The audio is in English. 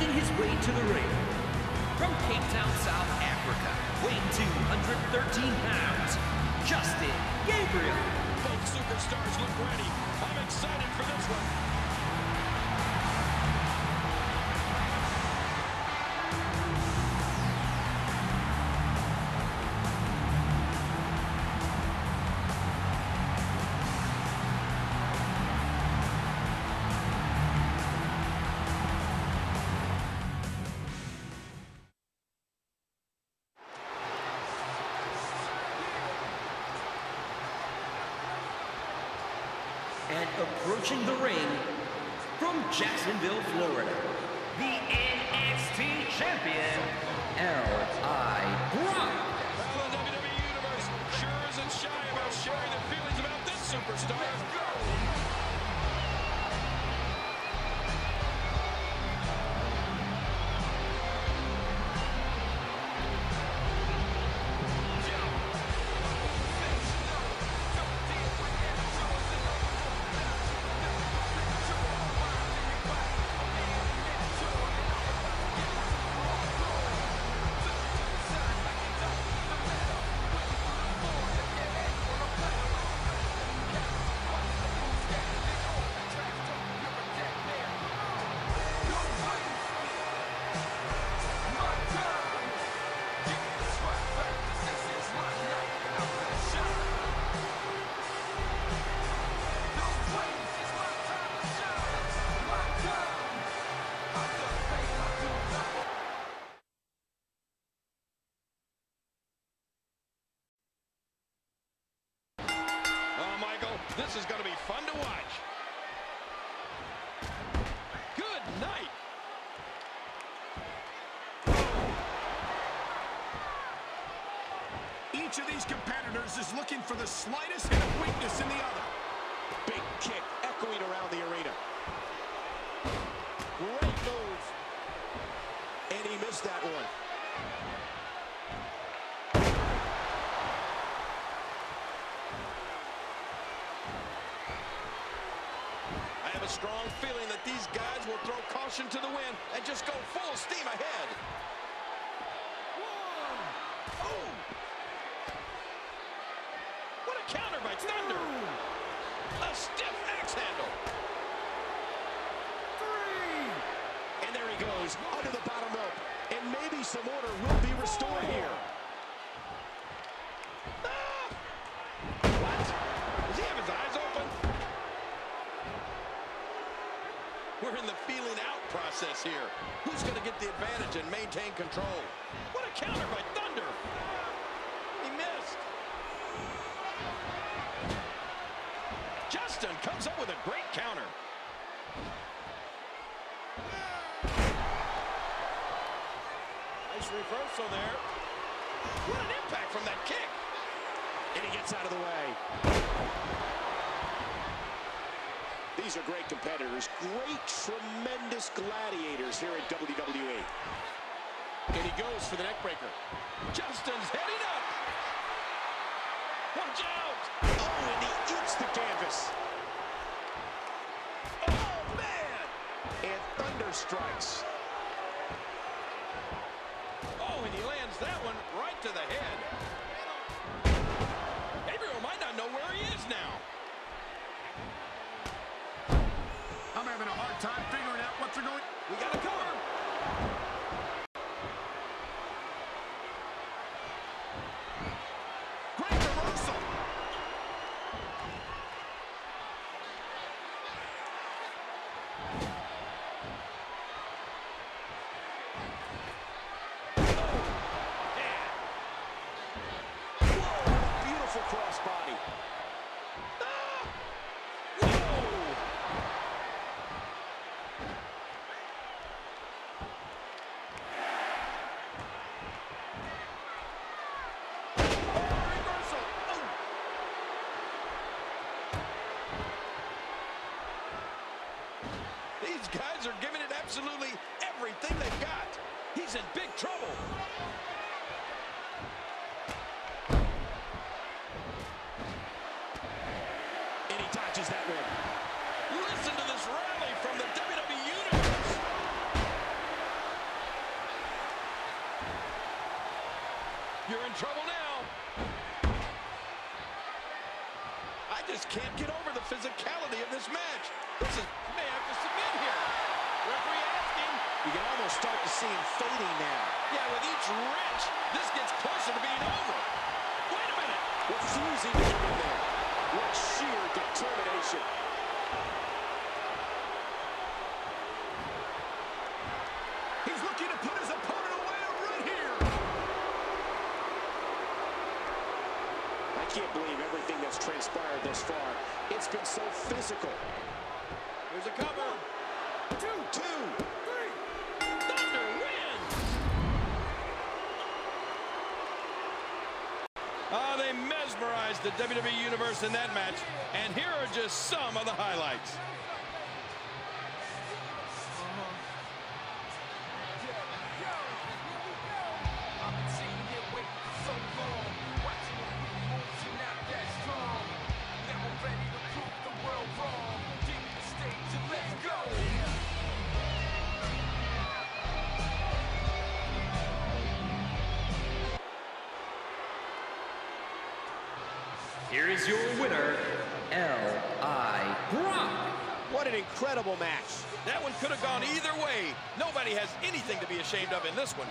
way to the ring. From Cape Town, South Africa, weighing 213 pounds, Justin Gabriel. Both superstars look ready. I'm excited for this one. And approaching the ring from Jacksonville, Florida, the NXT Champion, L.I. Brock. This is going to be fun to watch. Good night. Each of these competitors is looking for the slightest hint of weakness in the other. Big kick echoing around the arena. Great move. And he missed that one. A strong feeling that these guys will throw caution to the wind and just go full steam ahead. What a counter by Thunder. A stiff axe handle. Three. And there he goes, under the bottom rope. And maybe some order will be restored here. Ah! What? Does he have his eyes open? We're in the feeling out process here. Who's going to get the advantage and maintain control? What a counter by Thunder. He missed. Justin comes up with a great counter. Nice reversal there. What an impact from that kick. And he gets out of the way. These are great competitors, great, tremendous gladiators here at WWE. And he goes for the neckbreaker. Justin's heading up. Watch out. Oh, and he eats the canvas. Oh, man. And Thunder strikes. Oh, and he lands that one right to the head. Gabriel might not know where he is now. I'm having a hard time figuring out what they're going... We got a cover. Great reversal! Whoa, absolutely everything they've got. He's in big trouble. And he dodges that one. Listen to this rally from the WWE Universe. You're in trouble now. I just can't get over the physicality of this match. This is... can almost start to see him fading now. Yeah, with each wrench, this gets closer to being over. Wait a minute. Refusing to give in there. What sheer determination. He's looking to put his opponent away right here. I can't believe everything that's transpired thus far. It's been so physical. Here's a cover. Two, two. The WWE Universe in that match. And here are just some of the highlights. Your winner, L.I. Brock. What an incredible match. That one could have gone either way. Nobody has anything to be ashamed of in this one.